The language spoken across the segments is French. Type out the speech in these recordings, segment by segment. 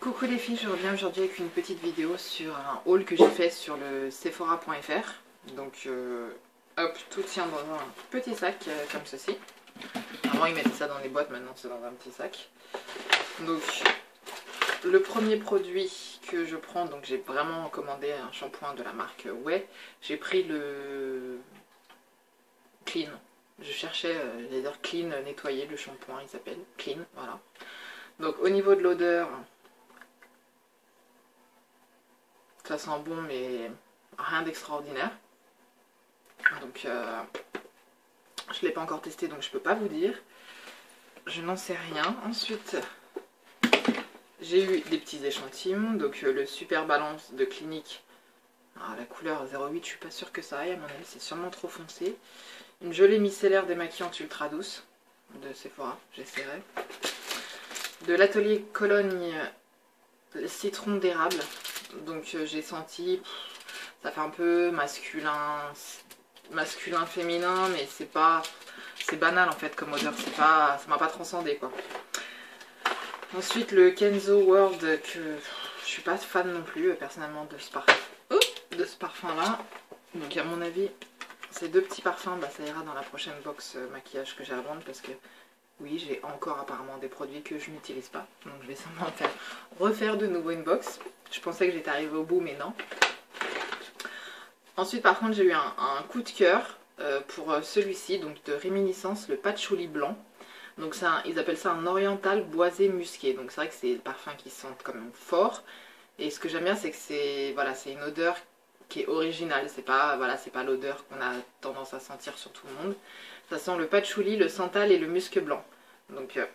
Coucou les filles, je reviens aujourd'hui avec une petite vidéo sur un haul que j'ai fait sur le sephora.fr. Donc euh, hop, tout tient dans un petit sac euh, comme ceci. Avant ils mettaient ça dans les boîtes, maintenant c'est dans un petit sac. Donc le premier produit que je prends, donc j'ai vraiment commandé un shampoing de la marque Way. J'ai pris le Clean. Je cherchais, euh, dire Clean nettoyer, le shampoing il s'appelle Clean, voilà. Donc au niveau de l'odeur, ça sent bon mais rien d'extraordinaire. Donc euh, je ne l'ai pas encore testé donc je peux pas vous dire. Je n'en sais rien. Ensuite j'ai eu des petits échantillons. Donc euh, le super balance de clinique. Ah, la couleur 08 je suis pas sûre que ça aille à mon avis c'est sûrement trop foncé. Une jolie micellaire démaquillante ultra douce de Sephora, j'essaierai. De l'atelier Cologne citron d'érable donc euh, j'ai senti, ça fait un peu masculin, masculin féminin, mais c'est pas, c'est banal en fait comme odeur, c'est pas, ça m'a pas transcendé quoi. Ensuite le Kenzo World que je suis pas fan non plus personnellement de ce parfum, de ce parfum là. Donc à mon avis ces deux petits parfums bah, ça ira dans la prochaine box euh, maquillage que j'ai à vendre parce que oui, j'ai encore apparemment des produits que je n'utilise pas. Donc je vais sûrement faire, refaire de nouveau une box. Je pensais que j'étais arrivée au bout, mais non. Ensuite, par contre, j'ai eu un, coup de cœur euh, pour euh, celui-ci, donc de réminiscence, le patchouli blanc. Donc un, ils appellent ça un oriental boisé musqué. Donc c'est vrai que c'est des parfums qui sentent quand même fort. Et ce que j'aime bien, c'est que c'est voilà, une odeur qui est originale. C'est pas voilà, pas l'odeur qu'on a tendance à sentir sur tout le monde. Ça sent le patchouli, le santal et le musc blanc. Donc euh,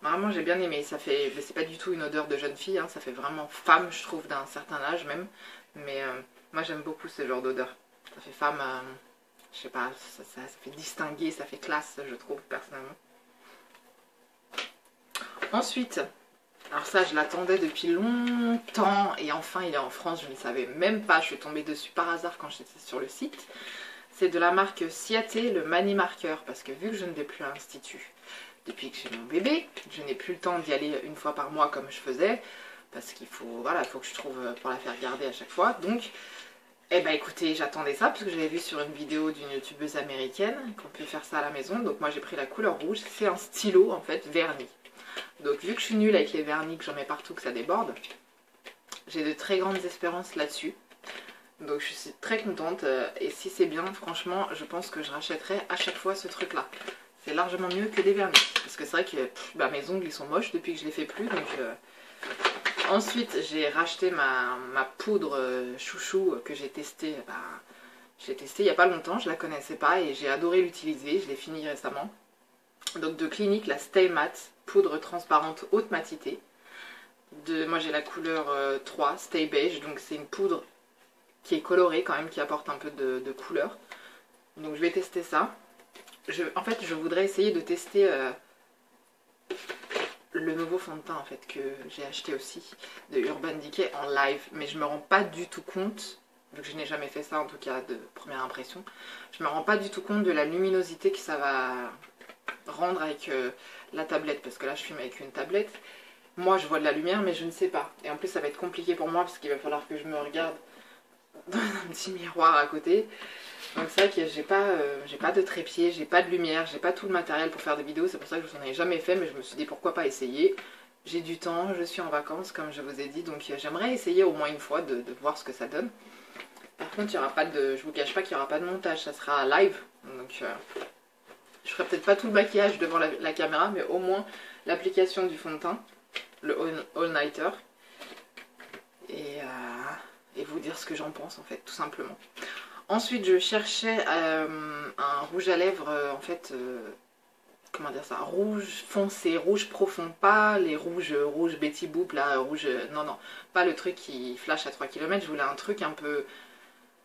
vraiment j'ai bien aimé. Ça fait, c'est pas du tout une odeur de jeune fille. Hein. ça fait vraiment femme, je trouve, d'un certain âge même. Mais euh, moi j'aime beaucoup ce genre d'odeur. Ça fait femme, euh, je sais pas, ça, fait distinguer, ça fait classe, je trouve personnellement. Ensuite, alors ça, je l'attendais depuis longtemps et enfin il est en France, je ne savais même pas, je suis tombée dessus par hasard quand j'étais sur le site. C'est de la marque Ciaté, le Mani Marker, parce que vu que je ne vais plus à l'institut depuis que j'ai mon bébé, je n'ai plus le temps d'y aller une fois par mois comme je faisais, parce qu'il faut, voilà, faut que je trouve pour la faire garder à chaque fois. Donc, eh ben écoutez, j'attendais ça, parce que j'avais vu sur une vidéo d'une youtubeuse américaine qu'on peut faire ça à la maison. Donc moi j'ai pris la couleur rouge, c'est un stylo en fait vernis. Donc vu que je suis nulle avec les vernis, que j'en mets partout, que ça déborde, j'ai de très grandes espérances là-dessus. Donc je suis très contente euh, et si c'est bien, franchement, je pense que je rachèterai à chaque fois ce truc là. C'est largement mieux que des vernis. Parce que c'est vrai que bah, mes ongles ils sont moches depuis que je les fais plus. Donc euh. Ensuite j'ai racheté ma, poudre euh, chouchou que j'ai testée. Bah, j'ai testé il n'y a pas longtemps, je la connaissais pas et j'ai adoré l'utiliser. Je l'ai fini récemment. Donc de Clinique, la Stay Matte, poudre transparente haute matité. Moi j'ai la couleur 3, Stay Beige, donc c'est une poudre qui est coloré quand même, qui apporte un peu de, couleur. Donc je vais tester ça. en fait, je voudrais essayer de tester euh, le nouveau fond de teint en fait que j'ai acheté aussi de Urban Decay en live. Mais je me rends pas du tout compte, vu que je n'ai jamais fait ça en tout cas de première impression, je me rends pas du tout compte de la luminosité que ça va rendre avec euh, la tablette. Parce que là, je filme avec une tablette. Moi, je vois de la lumière, mais je ne sais pas. Et en plus, ça va être compliqué pour moi parce qu'il va falloir que je me regarde dans un petit miroir à côté. Donc c'est vrai que j'ai pas, euh, pas de trépied, j'ai pas de lumière, j'ai pas tout le matériel pour faire des vidéos. C'est pour ça que je n'en ai jamais fait, mais je me suis dit pourquoi pas essayer. J'ai du temps, je suis en vacances comme je vous ai dit, donc euh, j'aimerais essayer au moins une fois de, voir ce que ça donne. Par contre, il y aura pas de, je vous cache pas qu'il n'y aura pas de montage, ça sera live. Donc euh, je ferai peut-être pas tout le maquillage devant la, caméra, mais au moins l'application du fond de teint, le all-nighter. Et et vous dire ce que j'en pense en fait, tout simplement. Ensuite, je cherchais euh, un rouge à lèvres, euh, en fait, euh, comment dire ça, rouge foncé, rouge profond, pas les rouges, rouge Betty Boop, là, rouge, non, non, pas le truc qui flash à 3 km, je voulais un truc un peu,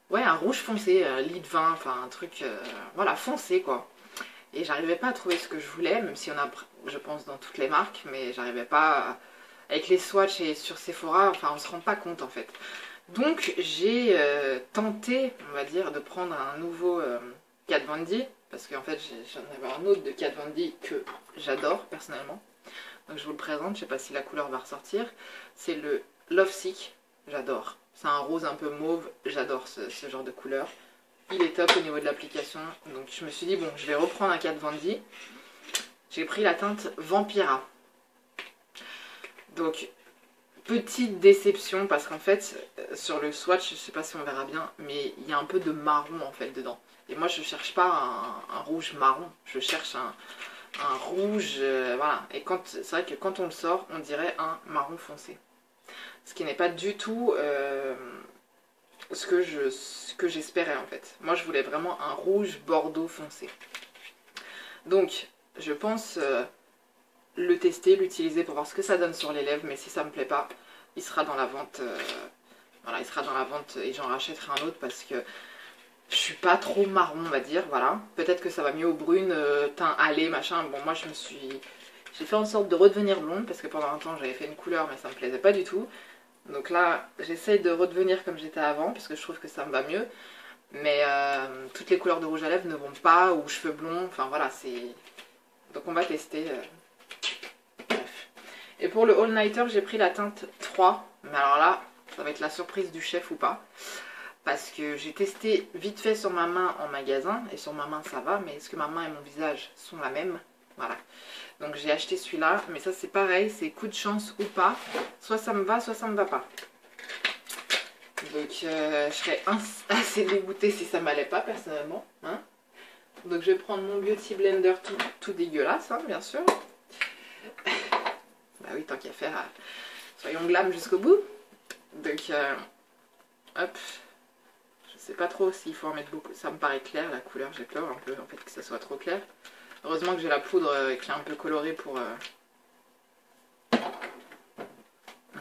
ouais, un rouge foncé, lit de vin, enfin, un truc, voilà, foncé, quoi. Et j'arrivais pas à trouver ce que je voulais, même si on a, je pense, dans toutes les marques, mais j'arrivais pas, avec les swatchs et sur Sephora, enfin, on se rend pas compte, en fait. Donc j'ai euh, tenté, on va dire, de prendre un nouveau euh, Kat Von D, parce qu'en fait j'en avais un autre de Kat Von D que j'adore personnellement. Donc je vous le présente, je sais pas si la couleur va ressortir. C'est le Love Sick, j'adore. C'est un rose un peu mauve, j'adore ce, genre de couleur. Il est top au niveau de l'application. Donc je me suis dit, bon, je vais reprendre un Kat Von D. J'ai pris la teinte Vampira. Donc, petite déception parce qu'en fait, euh, sur le swatch, je sais pas si on verra bien, mais il y a un peu de marron en fait dedans. Et moi, je cherche pas un, rouge marron, je cherche un, rouge, euh, voilà. Et c'est vrai que quand on le sort, on dirait un marron foncé. Ce qui n'est pas du tout euh, ce que je, ce que j'espérais en fait. Moi, je voulais vraiment un rouge bordeaux foncé. Donc, je pense le tester, l'utiliser pour voir ce que ça donne sur les lèvres, mais si ça me plaît pas, il sera dans la vente. Euh, voilà, il sera dans la vente et j'en rachèterai un autre parce que je suis pas trop marron, on va dire, voilà. Peut-être que ça va mieux aux brunes, euh, teint allé, machin. Bon, moi je me suis... J'ai fait en sorte de redevenir blonde parce que pendant un temps j'avais fait une couleur mais ça me plaisait pas du tout. Donc là, j'essaye de redevenir comme j'étais avant parce que je trouve que ça me va mieux. Mais euh, toutes les couleurs de rouge à lèvres ne vont pas, ou cheveux blonds, enfin voilà, c'est... Donc on va tester. Et pour le all-nighter, j'ai pris la teinte 3. Mais alors là, ça va être la surprise du chef ou pas. Parce que j'ai testé vite fait sur ma main en magasin. Et sur ma main, ça va. Mais est-ce que ma main et mon visage sont la même Voilà. Donc j'ai acheté celui-là. Mais ça, c'est pareil. C'est coup de chance ou pas. Soit ça me va, soit ça me va pas. Donc euh, je serais assez dégoûtée si ça m'allait pas, personnellement. Hein. Donc je vais prendre mon Beauty Blender tout, tout dégueulasse, hein, bien sûr. Bah oui, tant qu'à faire, euh, soyons glam jusqu'au bout. Donc, euh, hop. Je sais pas trop s'il faut en mettre beaucoup. Ça me paraît clair la couleur, j'ai peur un peu en fait que ça soit trop clair. Heureusement que j'ai la poudre euh, qui est un peu colorée pour...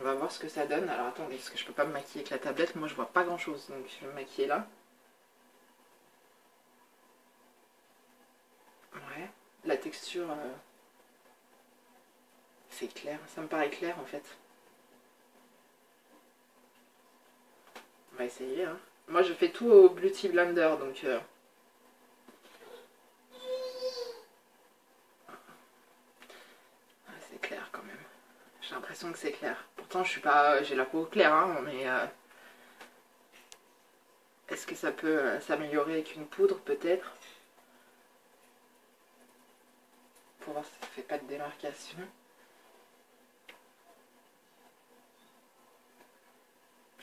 On va voir ce que ça donne. Alors attendez, parce que je peux pas me maquiller avec la tablette. Moi je vois pas grand chose, donc je vais me maquiller là. Ouais, la texture c'est clair, ça me paraît clair en fait. On va essayer. Hein. Moi je fais tout au Beauty Blender donc... Euh, c'est clair quand même. J'ai l'impression que c'est clair. Pourtant je suis pas... j'ai la peau claire hein, mais... Euh, est-ce que ça peut euh, s'améliorer avec une poudre peut-être? Pour voir si ça fait pas de démarcation.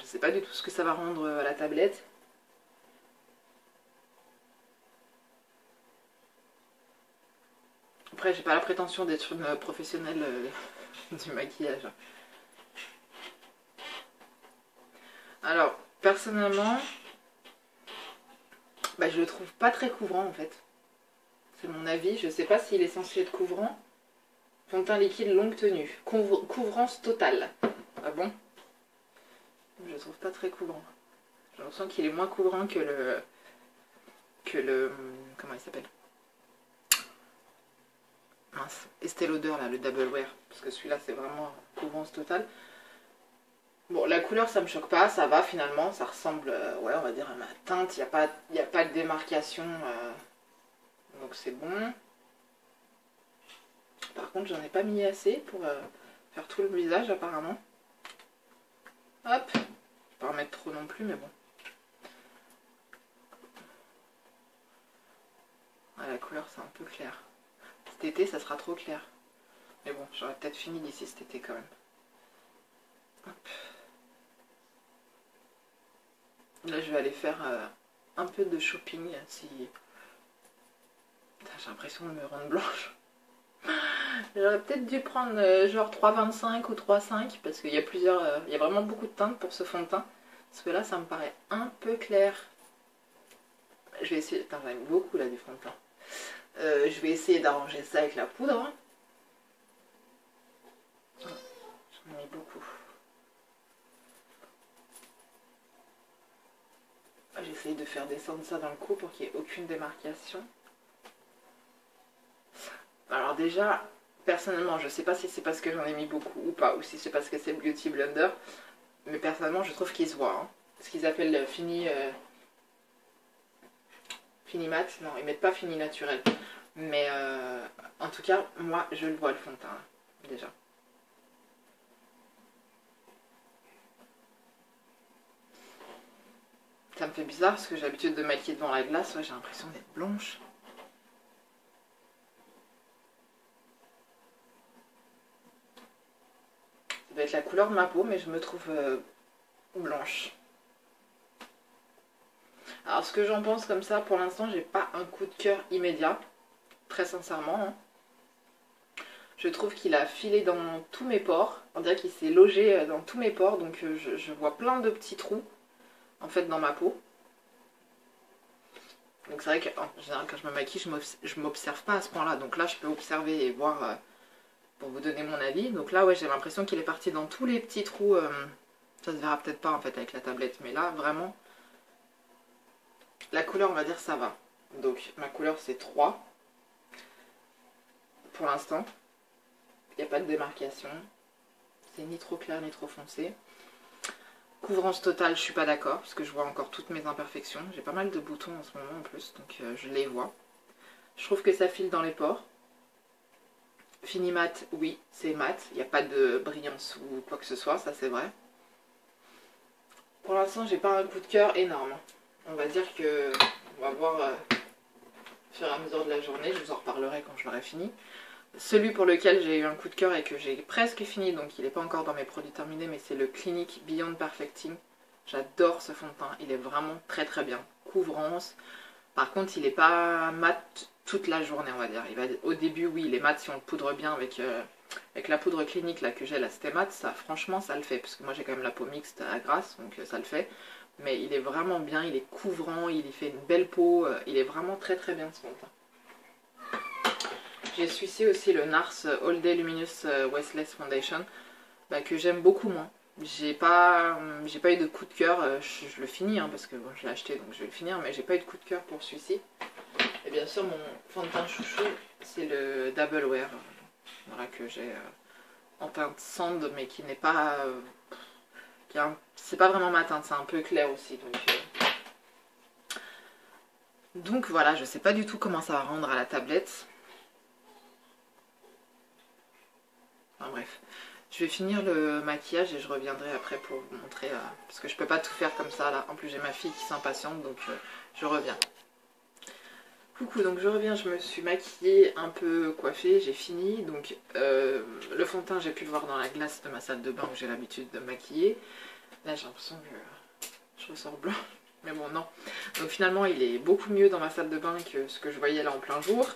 Je sais pas du tout ce que ça va rendre à la tablette. Après, j'ai pas la prétention d'être une professionnelle euh, du maquillage. Alors, personnellement, bah, je le trouve pas très couvrant en fait. C'est mon avis. Je sais pas s'il est censé être couvrant. Fond de liquide longue tenue. couvrance totale. Ah bon? Je trouve pas très couvrant. Je sens qu'il est moins couvrant que le... que le... comment il s'appelle? Mince, Estée Lauder là, le Double Wear. Parce que celui-là c'est vraiment couvrance totale. Bon, la couleur ça me choque pas, ça va finalement, ça ressemble, euh, ouais on va dire à ma teinte, il n'y a, pas, a pas de démarcation, euh, donc c'est bon. Par contre j'en ai pas mis assez pour euh, faire tout le visage apparemment. Hop, pas en mettre trop non plus, mais bon. la couleur, c'est un peu clair. Cet été, ça sera trop clair. Mais bon, j'aurais peut-être fini d'ici cet été quand même. Là, je vais aller faire euh, un peu de shopping. Si... J'ai l'impression de me rendre blanche. J'aurais peut-être dû prendre euh, genre 3,25 ou 3,5 parce qu'il y a plusieurs, euh, il y a vraiment beaucoup de teintes pour ce fond de teint. Parce que là, ça me paraît un peu clair. Je vais essayer, j'en ai beaucoup là du fond de teint. Euh, je vais essayer d'arranger ça avec la poudre. J'en ai beaucoup. J'essaye de faire descendre ça dans le cou pour qu'il n'y ait aucune démarcation. Alors déjà, personnellement, je ne sais pas si c'est parce que j'en ai mis beaucoup ou pas, ou si c'est parce que c'est Beauty Blender, mais personnellement, je trouve qu'ils se voient. Hein. Ce qu'ils appellent euh, fini... Euh, fini mat Non, ils mettent pas fini naturel. Mais euh, en tout cas, moi, je le vois le fond de teint, déjà. Ça me fait bizarre parce que j'ai l'habitude de maquiller devant la glace, ouais, j'ai l'impression d'être blanche. Va être la couleur de ma peau, mais je me trouve euh, blanche. Alors ce que j'en pense comme ça, pour l'instant, j'ai pas un coup de cœur immédiat. Très sincèrement. Hein. Je trouve qu'il a filé dans tous mes pores. On dirait qu'il s'est logé euh, dans tous mes pores. Donc euh, je, vois plein de petits trous en fait dans ma peau. Donc c'est vrai qu'en général quand je me maquille, je m'observe pas à ce point-là. Donc là je peux observer et voir pour vous donner mon avis. Donc là ouais j'ai l'impression qu'il est parti dans tous les petits trous. ça se verra peut-être pas en fait avec la tablette. Mais là vraiment la couleur, on va dire, ça va. Donc, ma couleur, c'est 3. Pour l'instant. Il n'y a pas de démarcation. C'est ni trop clair, ni trop foncé. Couvrance totale, je suis pas d'accord, parce que je vois encore toutes mes imperfections. J'ai pas mal de boutons en ce moment en plus, donc euh, je les vois. Je trouve que ça file dans les pores. Fini mat, oui, c'est mat. Il n'y a pas de brillance ou quoi que ce soit, ça c'est vrai. Pour l'instant, j'ai pas un coup de cœur énorme on va dire que on va voir euh, au à mesure de la journée, je vous en reparlerai quand je l'aurai fini. Celui pour lequel j'ai eu un coup de cœur et que j'ai presque fini, donc il n'est pas encore dans mes produits terminés, mais c'est le Clinique Beyond Perfecting. J'adore ce fond de teint, il est vraiment très très bien. Couvrance. Par contre, il n'est pas mat toute la journée, on va dire. Au début, oui, il est mat si on le poudre bien avec, euh, avec la poudre clinique là, que j'ai, la Stémat, ça, franchement, ça le fait. Parce que moi, j'ai quand même la peau mixte à grasse, donc euh, ça le fait mais il est vraiment bien, il est couvrant, il fait une belle peau, euh, il est vraiment très très bien ce fond J'ai celui-ci aussi, le NARS All Day Luminous Wasteless Foundation, bah, que j'aime beaucoup moins. J'ai pas, j'ai pas eu de coup de cœur, euh, je, le finis hein, parce que je l'ai acheté donc je vais le finir, mais j'ai pas eu de coup de cœur pour celui-ci. Et bien sûr, mon fond de teint chouchou, c'est le Double Wear, voilà, que j'ai en teinte sand, mais qui n'est pas c'est pas vraiment ma teinte, c'est un peu clair aussi. Donc, euh. donc voilà, je sais pas du tout comment ça va rendre à la tablette. Enfin bref. Je vais finir le maquillage et je reviendrai après pour vous montrer. Euh, parce que je peux pas tout faire comme ça là. En plus j'ai ma fille qui s'impatiente donc euh, je reviens. Coucou, donc je reviens, je me suis maquillée, un peu coiffée, j'ai fini. Donc le fond de teint, j'ai pu le voir dans la glace de ma salle de bain où j'ai l'habitude de maquiller. Là, j'ai l'impression que je ressors blanc. Mais bon, non. Donc finalement, il est beaucoup mieux dans ma salle de bain que ce que je voyais là en plein jour.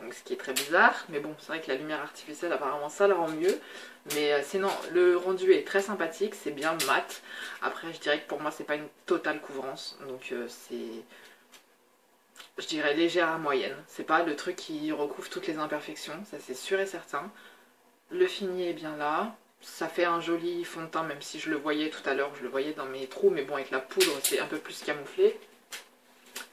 Donc ce qui est très bizarre. Mais bon, c'est vrai que la lumière artificielle, apparemment, ça le rend mieux. Mais euh, sinon, le rendu est très sympathique. C'est bien mat. Après, je dirais que pour moi, c'est pas une totale couvrance. Donc euh, c'est... Je dirais légère à moyenne. C'est pas le truc qui recouvre toutes les imperfections. Ça, c'est sûr et certain. Le fini est bien là ça fait un joli fond de teint, même si je le voyais tout à l'heure, je le voyais dans mes trous, mais bon, avec la poudre, c'est un peu plus camouflé.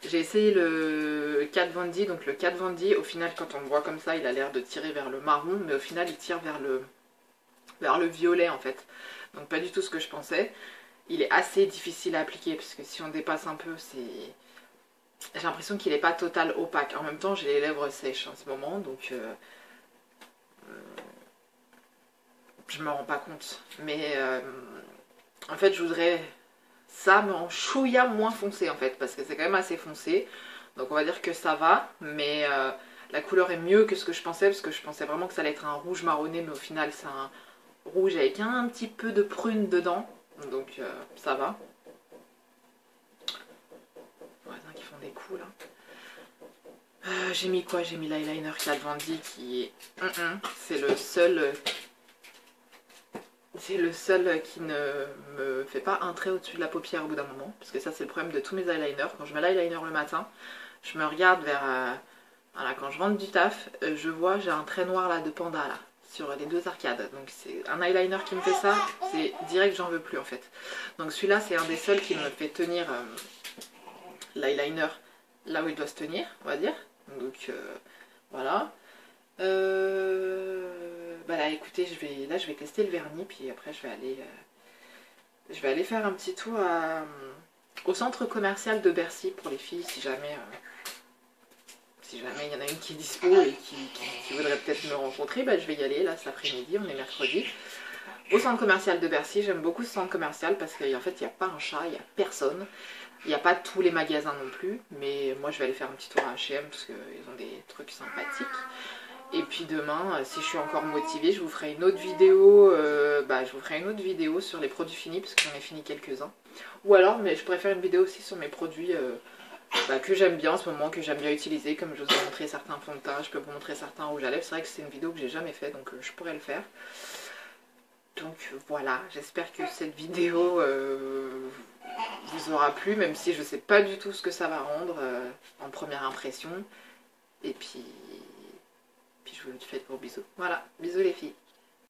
J'ai essayé le 4 Vandy, donc le 4 Vandy, au final, quand on le voit comme ça, il a l'air de tirer vers le marron, mais au final, il tire vers le, vers le violet, en fait. Donc pas du tout ce que je pensais. Il est assez difficile à appliquer, parce que si on dépasse un peu, c'est... J'ai l'impression qu'il n'est pas total opaque. En même temps, j'ai les lèvres sèches en ce moment, donc... Euh, je me rends pas compte. Mais euh, en fait, je voudrais ça, mais en chouïa moins foncé en fait, parce que c'est quand même assez foncé. Donc on va dire que ça va, mais euh, la couleur est mieux que ce que je pensais, parce que je pensais vraiment que ça allait être un rouge marronné, mais au final c'est un rouge avec un petit peu de prune dedans. Donc euh, ça va. Voisins qui font des coups là. j'ai mis quoi? J'ai mis l'eyeliner Kat Von qui est... C'est le seul c'est le seul qui ne me fait pas un trait au-dessus de la paupière au bout d'un moment. Parce que ça, c'est le problème de tous mes eyeliners. Quand je mets l'eyeliner le matin, je me regarde vers... Euh, voilà, quand je rentre du taf, euh, je vois, j'ai un trait noir là de panda là, sur les deux arcades. Donc c'est un eyeliner qui me fait ça, c'est direct j'en veux plus en fait. Donc celui-là, c'est un des seuls qui me fait tenir euh, l'eyeliner là où il doit se tenir, on va dire. Donc voilà. Euh bah écoutez, je vais, là je vais tester le vernis, puis après je vais aller, euh, je vais aller faire un petit tour euh, au centre commercial de Bercy pour les filles si jamais, euh, si jamais il y en a une qui est dispo et qui, voudrait peut-être me rencontrer, bah, je vais y aller là cet après-midi, on est mercredi. Au centre commercial de Bercy, j'aime beaucoup ce centre commercial parce qu'en fait il n'y a pas un chat, il n'y a personne. Il n'y a pas tous les magasins non plus, mais moi je vais aller faire un petit tour à H&M parce qu'ils ont des trucs sympathiques. Et puis demain, euh, si je suis encore motivée, je vous ferai une autre vidéo, euh, bah, je vous ferai une autre vidéo sur les produits finis parce que j'en ai fini quelques-uns. Ou alors, mais je préfère une vidéo aussi sur mes produits euh, bah, que j'aime bien en ce moment, que j'aime bien utiliser. Comme je vous ai montré certains fonds de teint, je peux vous montrer certains rouges à lèvres. C'est vrai que c'est une vidéo que j'ai jamais fait, donc je pourrais le faire. Donc voilà, j'espère que cette vidéo vous aura plu, même si je sais pas du tout ce que ça va rendre en première impression. Et puis, puis je vous fais de gros bisous. Voilà, bisous les filles.